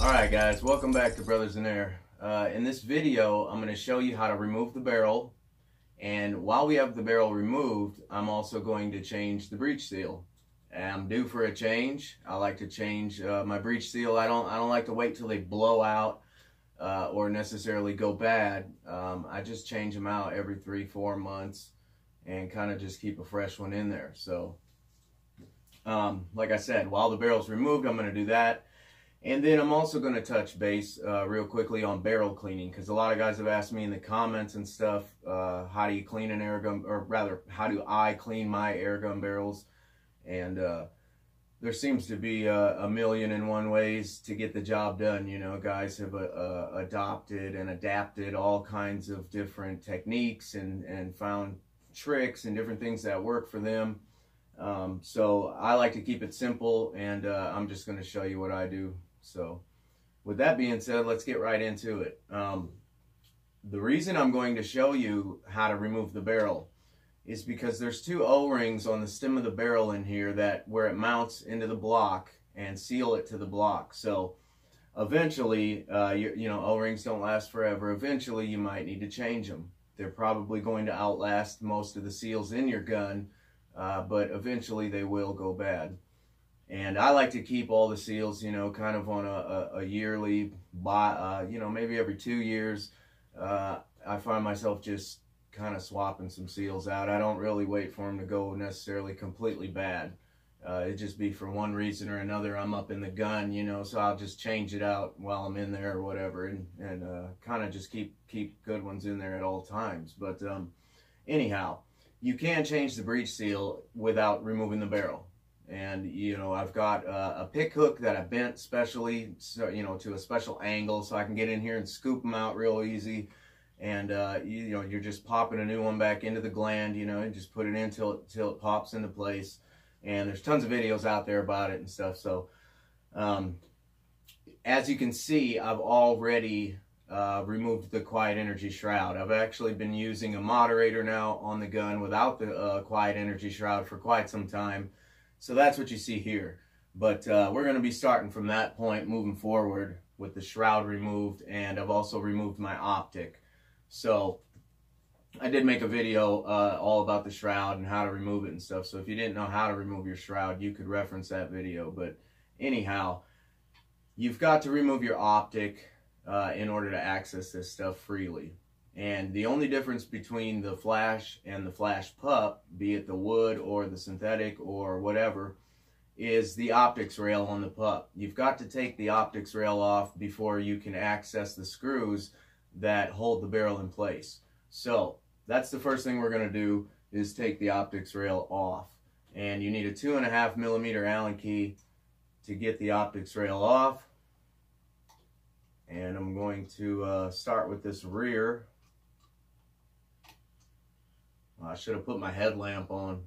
Alright guys, welcome back to Brothers in Air. Uh, in this video, I'm going to show you how to remove the barrel. And while we have the barrel removed, I'm also going to change the breech seal. I'm due for a change. I like to change uh, my breech seal. I don't, I don't like to wait till they blow out uh, or necessarily go bad. Um, I just change them out every three, four months and kind of just keep a fresh one in there. So, um, like I said, while the barrel's removed, I'm going to do that. And then I'm also going to touch base uh, real quickly on barrel cleaning because a lot of guys have asked me in the comments and stuff, uh, how do you clean an air gun, or rather, how do I clean my air gun barrels? And uh, there seems to be a, a, million and one ways to get the job done. You know, guys have uh, uh, adopted and adapted all kinds of different techniques and, and found tricks and different things that work for them. Um, so I like to keep it simple and uh, I'm just going to show you what I do so with that being said, let's get right into it. Um, the reason I'm going to show you how to remove the barrel is because there's two O-rings on the stem of the barrel in here that where it mounts into the block and seal it to the block. So eventually, uh, you, you know, O-rings don't last forever. Eventually, you might need to change them. They're probably going to outlast most of the seals in your gun, uh, but eventually they will go bad. And I like to keep all the seals, you know, kind of on a, a, a yearly, buy, uh, you know, maybe every two years. Uh, I find myself just kind of swapping some seals out. I don't really wait for them to go necessarily completely bad. Uh, it just be for one reason or another. I'm up in the gun, you know, so I'll just change it out while I'm in there or whatever, and and uh, kind of just keep keep good ones in there at all times. But um, anyhow, you can change the breech seal without removing the barrel and you know I've got uh, a pick hook that I bent specially so you know to a special angle so I can get in here and scoop them out real easy. And uh, you, you, know you're just popping a new one back into the gland you know and just put it in till it, till it pops into place. And there's tons of videos out there about it and stuff. So um, as you can see I've already uh, removed the quiet energy shroud. I've actually been using a moderator now on the gun without the uh, quiet energy shroud for quite some time so that's what you see here. But uh, we're going to be starting from that point moving forward with the shroud removed and I've also removed my optic. So I did make a video uh, all about the shroud and how to remove it and stuff. So if you didn't know how to remove your shroud, you could reference that video. But anyhow, you've got to remove your optic uh, in order to access this stuff freely. And the only difference between the flash and the flash pup, be it the wood or the synthetic or whatever, is the optics rail on the pup. You've got to take the optics rail off before you can access the screws that hold the barrel in place. So that's the first thing we're going to do is take the optics rail off. And you need a two and a half millimeter Allen key to get the optics rail off. And I'm going to uh, start with this rear I should have put my headlamp on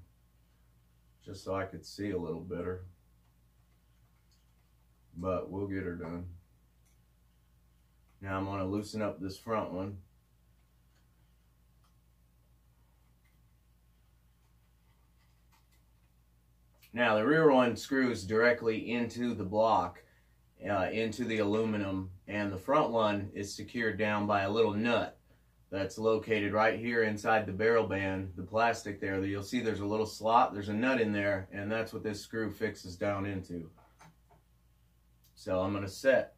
just so I could see a little better. But we'll get her done. Now I'm going to loosen up this front one. Now the rear one screws directly into the block, uh, into the aluminum, and the front one is secured down by a little nut that's located right here inside the barrel band, the plastic there. You'll see there's a little slot, there's a nut in there, and that's what this screw fixes down into. So I'm to set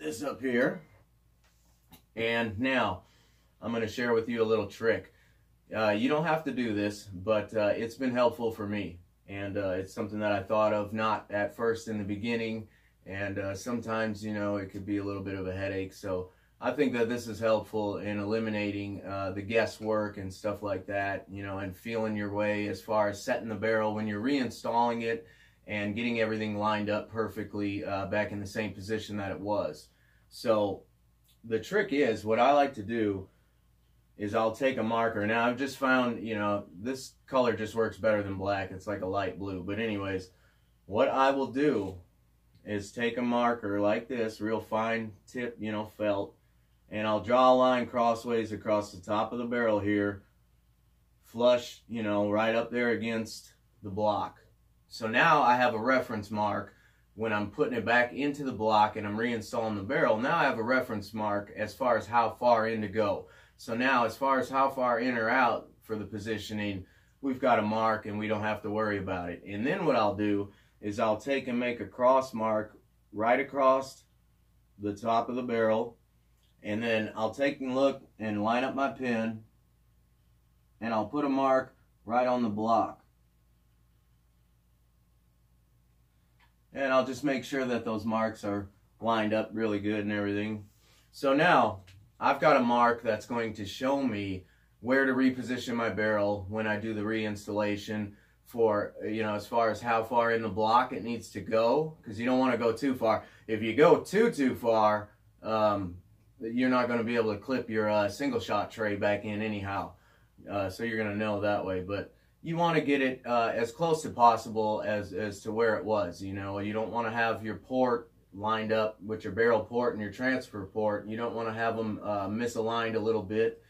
this up here. And now I'm to share with you a little trick. Uh, you don't have to do this, but uh, it's been helpful for me. And uh, it's something that I thought of not at first in the beginning. And uh, sometimes, you know, it could be a little bit of a headache. So I think that this is helpful in eliminating uh, the guesswork and stuff like that, you know, and feeling your way as far as setting the barrel when you're reinstalling it and getting everything lined up perfectly uh, back in the same position that it was. So the trick is, what I like to do is I'll take a marker. Now I've just found, you know, this color just works better than black. It's like a light blue. But anyways, what I will do is take a marker like this, real fine tip, you know, felt, and I'll draw a line crossways across the top of the barrel here, flush, you know, right up there against the block. So now I have a reference mark when I'm putting it back into the block and I'm reinstalling the barrel, now I have a reference mark as far as how far in to go. So now as far as how far in or out for the positioning, we've got a mark and we don't have to worry about it. And then what I'll do is I'll take and make a cross mark right across the top of the barrel and then I'll take a look and line up my pin and I'll put a mark right on the block. And I'll just make sure that those marks are lined up really good and everything. So now I've got a mark that's going to show me where to reposition my barrel when I do the reinstallation for, you know, as far as how far in the block it needs to go, because you don't want to go too far. If you go too, too far, um, you're not going to be able to clip your uh, single shot tray back in anyhow. Uh, so you're going to know that way. But you want to get it uh, as close to possible as, as to where it was. You know, you don't want to have your port lined up with your barrel port and your transfer port. You don't want to have them uh, misaligned a little bit.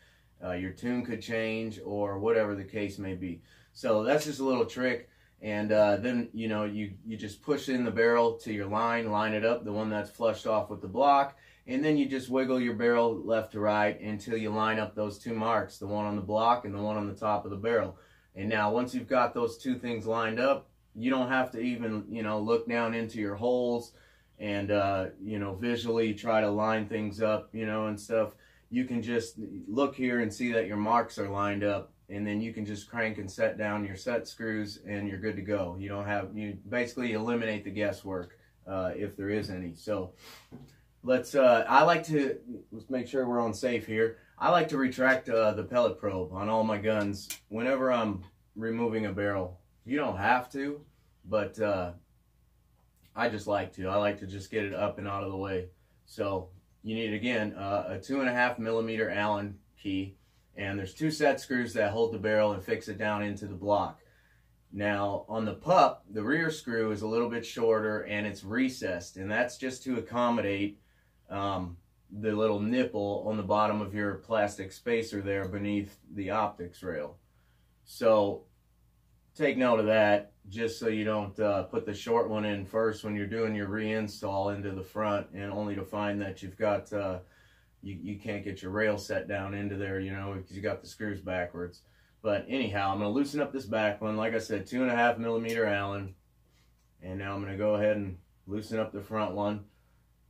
Uh, your tune could change or whatever the case may be. So that's just a little trick. And uh, then, you know, you, you just push in the barrel to your line, line it up, the one that's flushed off with the block. And then you just wiggle your barrel left to right until you line up those two marks, the one on the block and the one on the top of the barrel. And now once you've got those two things lined up, you don't have to even, you know, look down into your holes and, uh, you know, visually try to line things up, you know, and stuff. You can just look here and see that your marks are lined up and then you can just crank and set down your set screws and you're good to go. You don't have, you basically eliminate the guesswork uh, if there is any. So let's, uh, I like to, let's make sure we're on safe here. I like to retract uh, the pellet probe on all my guns whenever I'm removing a barrel. You don't have to, but uh, I just like to. I like to just get it up and out of the way. So you need, again, uh, a two and a half millimeter Allen key, and there's two set screws that hold the barrel and fix it down into the block. Now, on the pup, the rear screw is a little bit shorter and it's recessed, and that's just to accommodate um, the little nipple on the bottom of your plastic spacer there beneath the optics rail. So take note of that just so you don't uh, put the short one in first when you're doing your reinstall into the front and only to find that you've got uh, you, you can't get your rail set down into there you know because you got the screws backwards. But anyhow I'm going to loosen up this back one. Like I said two and a half millimeter Allen. And now I'm going to go ahead and loosen up the front one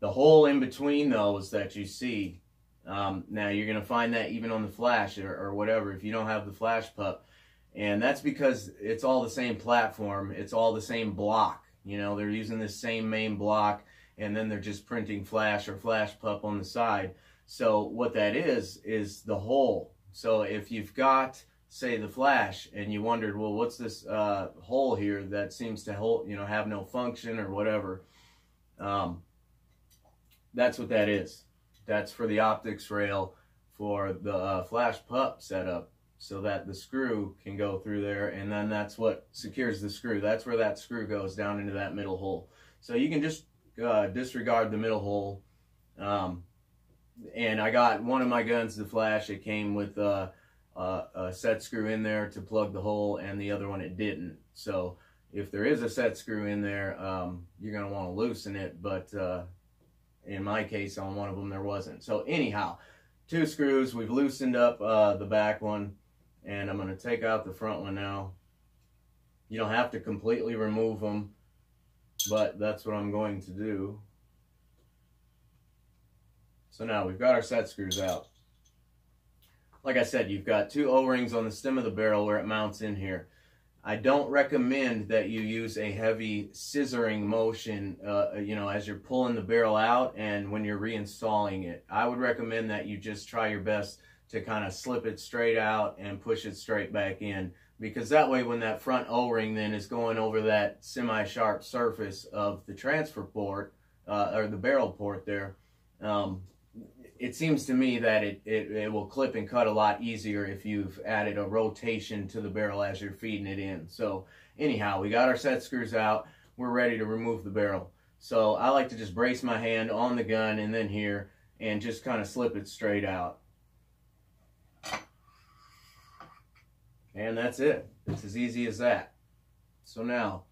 the hole in between those that you see, um, now you're going to find that even on the flash or, or whatever if you don't have the flash pup. And that's because it's all the same platform. It's all the same block. You know, they're using the same main block and then they're just printing flash or flash pup on the side. So what that is, is the hole. So if you've got, say, the flash and you wondered, well, what's this uh, hole here that seems to hold, you know, have no function or whatever. Um, that's what that is. That's for the optics rail for the uh, flash pup setup so that the screw can go through there and then that's what secures the screw. That's where that screw goes down into that middle hole. So you can just uh, disregard the middle hole. Um, and I got one of my guns, the flash, it came with uh, uh, a set screw in there to plug the hole and the other one it didn't. So if there is a set screw in there, um, you're going to want to loosen it, but uh, in my case, on one of them, there wasn't. So anyhow, two screws. We've loosened up uh, the back one, and I'm going to take out the front one now. You don't have to completely remove them, but that's what I'm going to do. So now we've got our set screws out. Like I said, you've got two O-rings on the stem of the barrel where it mounts in here. I don't recommend that you use a heavy scissoring motion, uh, you know, as you're pulling the barrel out and when you're reinstalling it. I would recommend that you just try your best to kind of slip it straight out and push it straight back in because that way when that front O-ring then is going over that semi-sharp surface of the transfer port uh, or the barrel port there, um, it seems to me that it, it, it, will clip and cut a lot easier if you've added a rotation to the barrel as you're feeding it in. So anyhow, we got our set screws out. We're ready to remove the barrel. So I like to just brace my hand on the gun and then here and just kind of slip it straight out. And that's it. It's as easy as that. So now,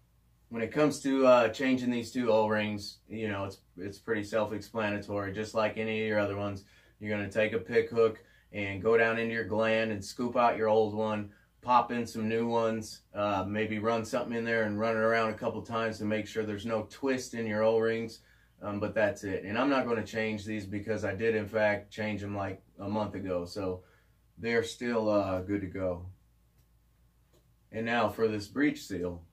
when it comes to uh, changing these two O-rings, you know, it's it's pretty self-explanatory. Just like any of your other ones, you're going to take a pick hook and go down into your gland and scoop out your old one, pop in some new ones, uh, maybe run something in there and run it around a couple times to make sure there's no twist in your O-rings. Um, but that's it. And I'm not going to change these because I did, in fact, change them like a month ago. So they're still uh, good to go. And now for this breech seal.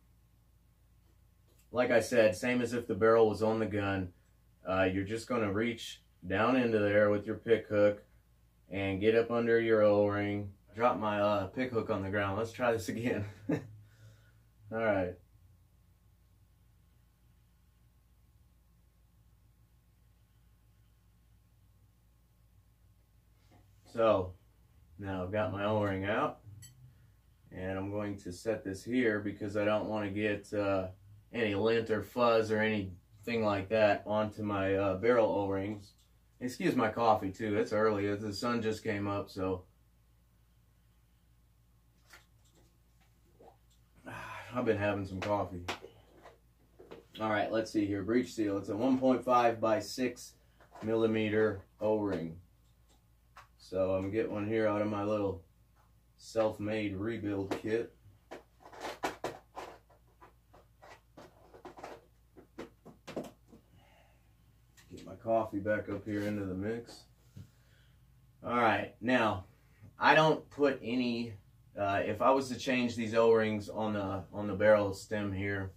Like I said, same as if the barrel was on the gun. Uh, you're just going to reach down into there with your pick hook and get up under your O-ring. Drop my uh, pick hook on the ground. Let's try this again. All right. So now I've got my O-ring out and I'm going to set this here because I don't want to get uh, any lint or fuzz or anything like that onto my uh, barrel O-rings. Excuse my coffee too, it's early, the sun just came up so I've been having some coffee. All right, let's see here. Breech seal. It's a 1.5 by 6 millimeter O-ring. So I'm gonna get one here out of my little self-made rebuild kit. Get my coffee back up here into the mix. All right, now I don't put any. Uh, if I was to change these O-rings on the on the barrel stem here,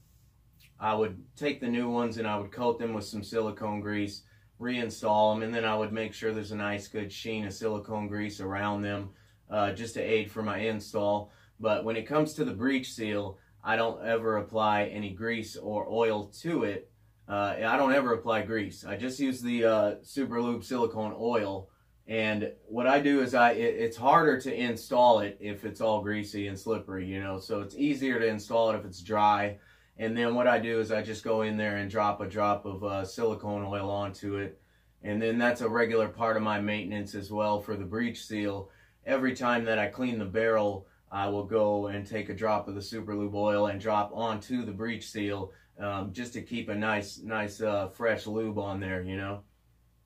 I would take the new ones and I would coat them with some silicone grease reinstall them, and then I would make sure there's a nice good sheen of silicone grease around them uh, just to aid for my install. But when it comes to the breech seal, I don't ever apply any grease or oil to it. Uh, I don't ever apply grease. I just use the uh, Super Lube silicone oil. And what I do is I it, it's harder to install it if it's all greasy and slippery, you know. So it's easier to install it if it's dry. And then what I do is I just go in there and drop a drop of uh, silicone oil onto it. And then that's a regular part of my maintenance as well for the breech seal. Every time that I clean the barrel, I will go and take a drop of the Super Lube oil and drop onto the breech seal um, just to keep a nice, nice uh, fresh lube on there, you know.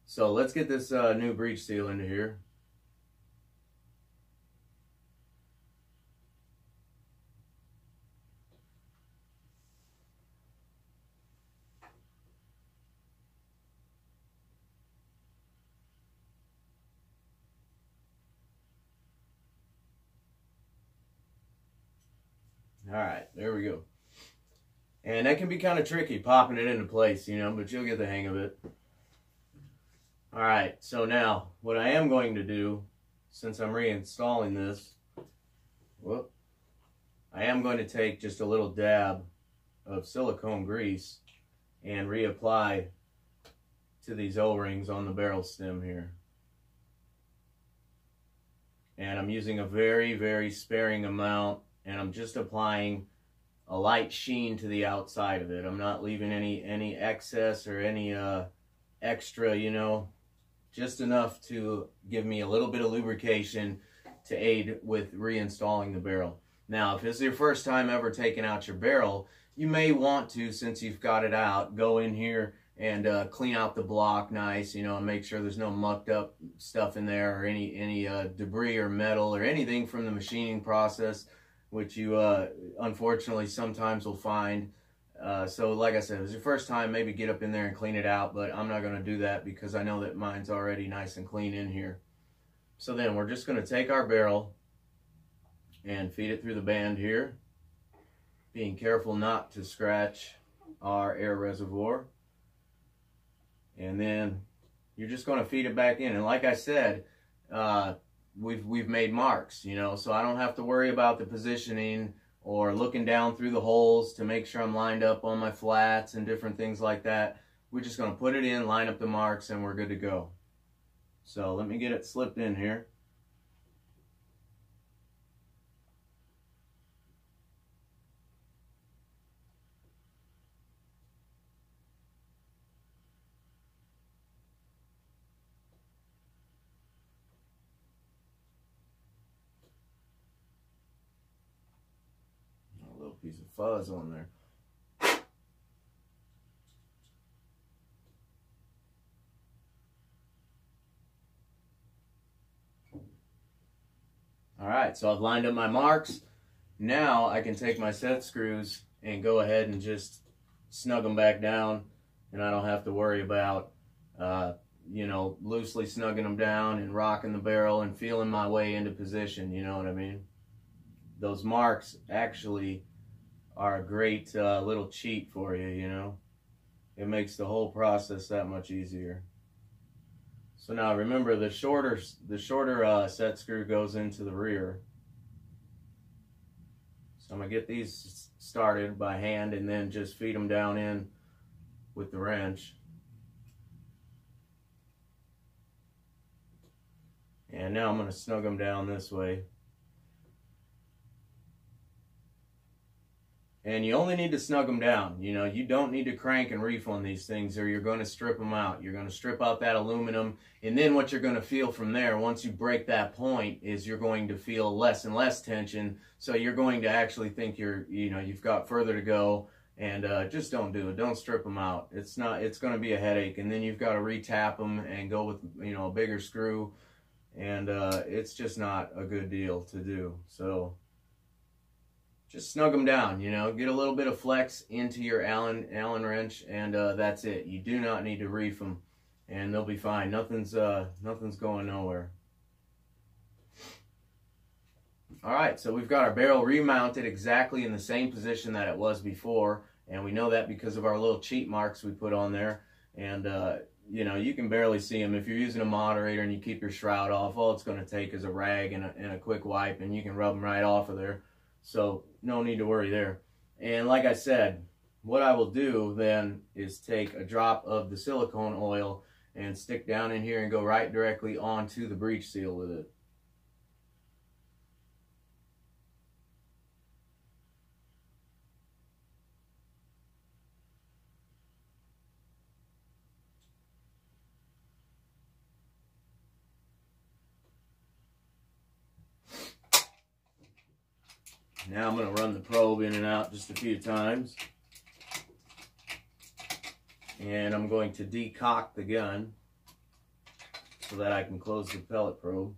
So let's get this uh, new breech seal into here. All right, there we go. And that can be kind of tricky, popping it into place, you know, but you'll get the hang of it. All right, so now what I am going to do, since I'm reinstalling this, whoop, I am going to take just a little dab of silicone grease and reapply to these O-rings on the barrel stem here. And I'm using a very, very sparing amount and I'm just applying a light sheen to the outside of it. I'm not leaving any any excess or any uh, extra, you know, just enough to give me a little bit of lubrication to aid with reinstalling the barrel. Now, if this is your first time ever taking out your barrel, you may want to, since you've got it out, go in here and uh, clean out the block nice, you know, and make sure there's no mucked up stuff in there or any, any uh, debris or metal or anything from the machining process which you uh, unfortunately sometimes will find. Uh, so like I said, if it's your first time, maybe get up in there and clean it out, but I'm not going to do that because I know that mine's already nice and clean in here. So then we're just going to take our barrel and feed it through the band here, being careful not to scratch our air reservoir. And then you're just going to feed it back in. And like I said, uh, we've we've made marks, you know, so I don't have to worry about the positioning or looking down through the holes to make sure I'm lined up on my flats and different things like that. We're just going to put it in, line up the marks, and we're good to go. So let me get it slipped in here. piece of fuzz on there. All right, so I've lined up my marks. Now I can take my set screws and go ahead and just snug them back down and I don't have to worry about, uh, you know, loosely snugging them down and rocking the barrel and feeling my way into position, you know what I mean? Those marks actually are a great uh, little cheat for you, you know? It makes the whole process that much easier. So now remember the shorter the shorter uh, set screw goes into the rear. So I'm gonna get these started by hand and then just feed them down in with the wrench. And now I'm gonna snug them down this way. And you only need to snug them down. You know, you don't need to crank and reef on these things or you're going to strip them out. You're going to strip out that aluminum and then what you're going to feel from there once you break that point is you're going to feel less and less tension. So you're going to actually think you're, you know, you've got further to go and uh, just don't do it. Don't strip them out. It's not, it's going to be a headache and then you've got to retap them and go with, you know, a bigger screw and uh, it's just not a good deal to do. So just snug them down, you know, get a little bit of flex into your Allen, Allen wrench, and uh, that's it. You do not need to reef them, and they'll be fine. Nothing's, uh, nothing's going nowhere. All right, so we've got our barrel remounted exactly in the same position that it was before, and we know that because of our little cheat marks we put on there. And, uh, you know, you can barely see them. If you're using a moderator and you keep your shroud off, all it's going to take is a rag and a, and a quick wipe, and you can rub them right off of there. So no need to worry there. And like I said, what I will do then is take a drop of the silicone oil and stick down in here and go right directly onto the breech seal with it. Now I'm going to run the probe in and out just a few times. And I'm going to decock the gun so that I can close the pellet probe.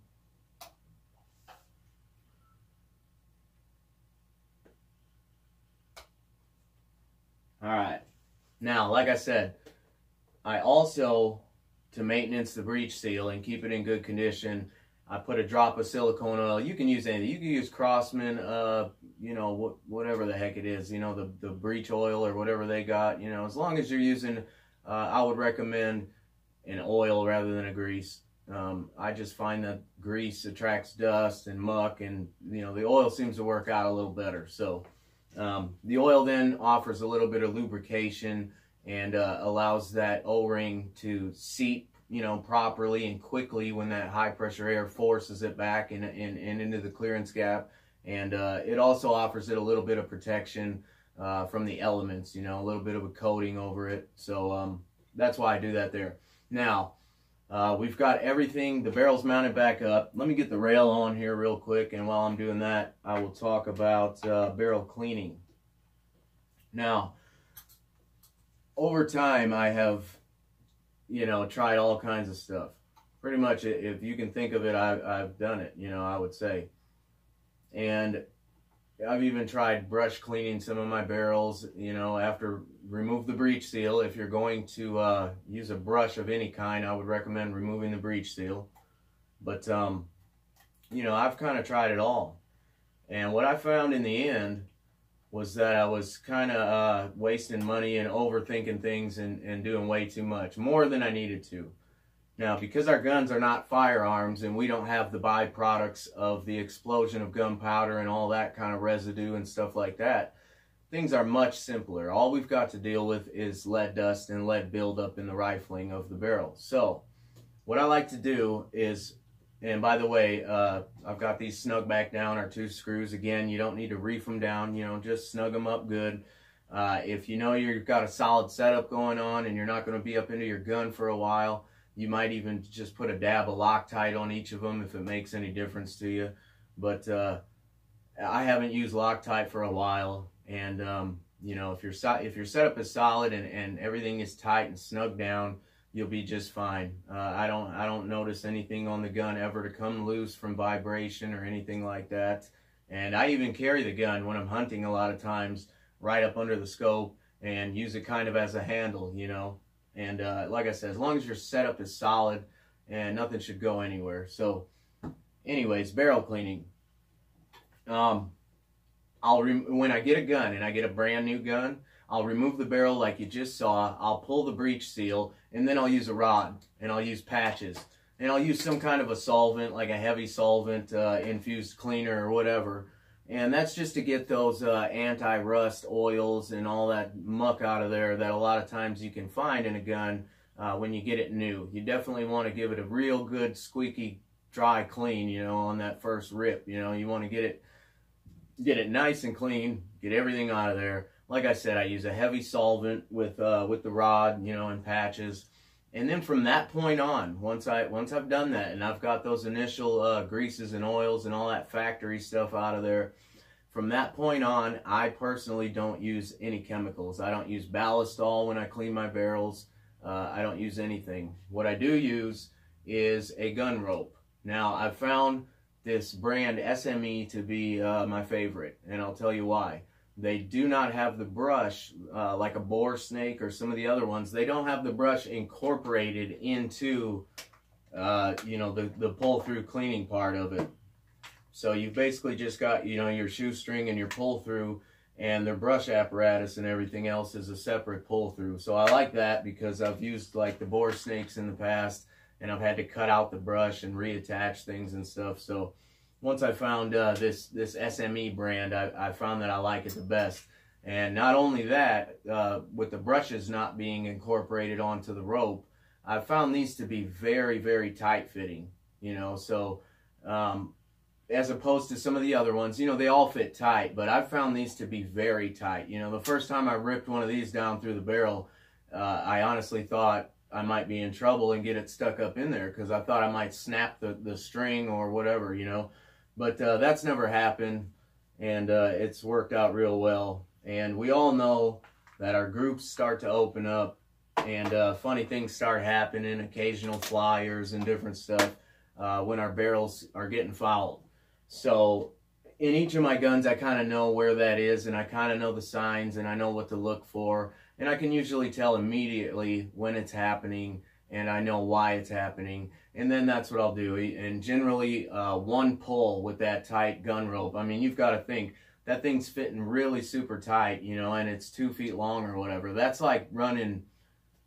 Alright, now like I said, I also, to maintenance the breech seal and keep it in good condition, I put a drop of silicone oil. You can use anything. You can use Crosman, uh, you know, wh whatever the heck it is, you know, the, the breech oil or whatever they got, you know, as long as you're using, uh, I would recommend an oil rather than a grease. Um, I just find that grease attracts dust and muck and, you know, the oil seems to work out a little better. So um, the oil then offers a little bit of lubrication and uh, allows that O-ring to seat you know, properly and quickly when that high pressure air forces it back and, and, and into the clearance gap. And uh, it also offers it a little bit of protection uh, from the elements, you know, a little bit of a coating over it. So um, that's why I do that there. Now, uh, we've got everything, the barrel's mounted back up. Let me get the rail on here real quick, and while I'm doing that, I will talk about uh, barrel cleaning. Now, over time, I have you know, tried all kinds of stuff. Pretty much, if you can think of it, I've, I've done it, you know, I would say. And I've even tried brush cleaning some of my barrels, you know, after remove the breech seal. If you're going to uh, use a brush of any kind, I would recommend removing the breech seal. But, um, you know, I've kind of tried it all. And what I found in the end was that I was kind of uh, wasting money and overthinking things and, and doing way too much, more than I needed to. Now, because our guns are not firearms and we don't have the byproducts of the explosion of gunpowder and all that kind of residue and stuff like that, things are much simpler. All we've got to deal with is lead dust and lead buildup in the rifling of the barrel. So, what I like to do is and by the way, uh, I've got these snug back down, our two screws. Again, you don't need to reef them down, you know, just snug them up good. Uh, if you know you've got a solid setup going on and you're not going to be up into your gun for a while, you might even just put a dab of Loctite on each of them if it makes any difference to you. But uh, I haven't used Loctite for a while, and um, you know if your if your setup is solid and, and everything is tight and snug down, you'll be just fine. Uh, I don't I don't notice anything on the gun ever to come loose from vibration or anything like that. And I even carry the gun when I'm hunting a lot of times right up under the scope and use it kind of as a handle, you know. And uh, like I said, as long as your setup is solid and nothing should go anywhere. So anyways, barrel cleaning. Um, I'll when I get a gun and I get a brand new gun, I'll remove the barrel like you just saw. I'll pull the breech seal and then I'll use a rod and I'll use patches and I'll use some kind of a solvent like a heavy solvent uh, infused cleaner or whatever. And that's just to get those uh, anti-rust oils and all that muck out of there that a lot of times you can find in a gun uh, when you get it new. You definitely want to give it a real good squeaky dry clean, you know, on that first rip. You know, you want to get it get it nice and clean, get everything out of there like I said, I use a heavy solvent with uh, with the rod, you know, and patches. And then from that point on, once I once I've done that and I've got those initial uh, greases and oils and all that factory stuff out of there, from that point on, I personally don't use any chemicals. I don't use Ballistol when I clean my barrels. Uh, I don't use anything. What I do use is a gun rope. Now I've found this brand SME to be uh, my favorite, and I'll tell you why. They do not have the brush uh, like a BoreSnake or some of the other ones. They don't have the brush incorporated into, uh, you know, the, the pull through cleaning part of it. So you've basically just got, you know, your shoestring and your pull through and their brush apparatus and everything else is a separate pull through. So I like that because I've used like the BoreSnakes in the past and I've had to cut out the brush and reattach things and stuff. So once I found uh, this this SME brand, I, I, found that I like it the best. And not only that, uh, with the brushes not being incorporated onto the rope, I found these to be very, very tight fitting. You know, so um, as opposed to some of the other ones, you know, they all fit tight, but I found these to be very tight. You know, the first time I ripped one of these down through the barrel, uh, I honestly thought I might be in trouble and get it stuck up in there because I thought I might snap the, the string or whatever, you know. But uh, that's never happened, and uh, it's worked out real well. And we all know that our groups start to open up, and uh, funny things start happening, occasional flyers and different stuff uh, when our barrels are getting fouled. So in each of my guns, I kind of know where that is, and I kind of know the signs, and I know what to look for. And I can usually tell immediately when it's happening, and I know why it's happening and then that's what I'll do. And generally, uh, one pull with that tight gun rope. I mean, you've got to think that thing's fitting really super tight, you know, and it's two feet long or whatever. That's like running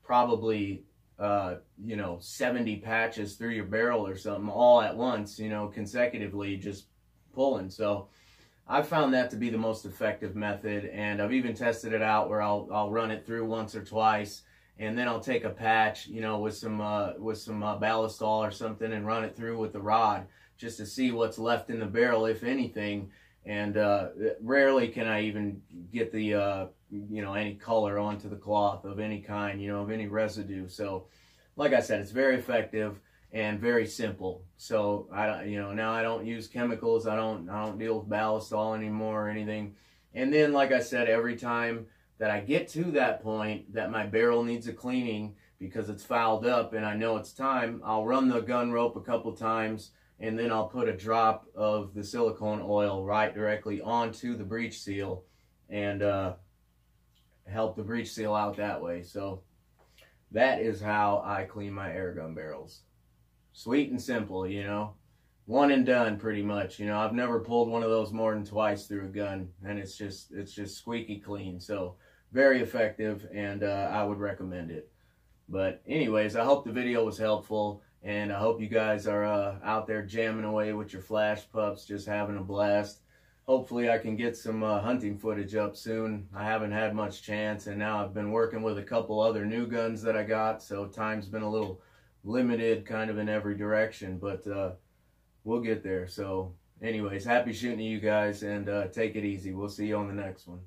probably, uh, you know, 70 patches through your barrel or something all at once, you know, consecutively just pulling. So I've found that to be the most effective method, and I've even tested it out where I'll I'll run it through once or twice and then I'll take a patch, you know, with some uh, with some uh, Ballistol or something and run it through with the rod just to see what's left in the barrel, if anything. And uh, rarely can I even get the uh, you know any color onto the cloth of any kind, you know, of any residue. So, like I said, it's very effective and very simple. So I don't, you know, now I don't use chemicals. I don't I don't deal with Ballistol anymore or anything. And then, like I said, every time that I get to that point that my barrel needs a cleaning because it's fouled up and I know it's time, I'll run the gun rope a couple times and then I'll put a drop of the silicone oil right directly onto the breech seal and uh, help the breech seal out that way. So that is how I clean my air gun barrels. Sweet and simple, you know. One and done pretty much. You know, I've never pulled one of those more than twice through a gun and it's just it's just squeaky clean. So very effective and uh, I would recommend it. But anyways, I hope the video was helpful and I hope you guys are uh, out there jamming away with your flash pups, just having a blast. Hopefully I can get some uh, hunting footage up soon. I haven't had much chance and now I've been working with a couple other new guns that I got, so time's been a little limited kind of in every direction, but uh, we'll get there. So anyways, happy shooting to you guys and uh, take it easy. We'll see you on the next one.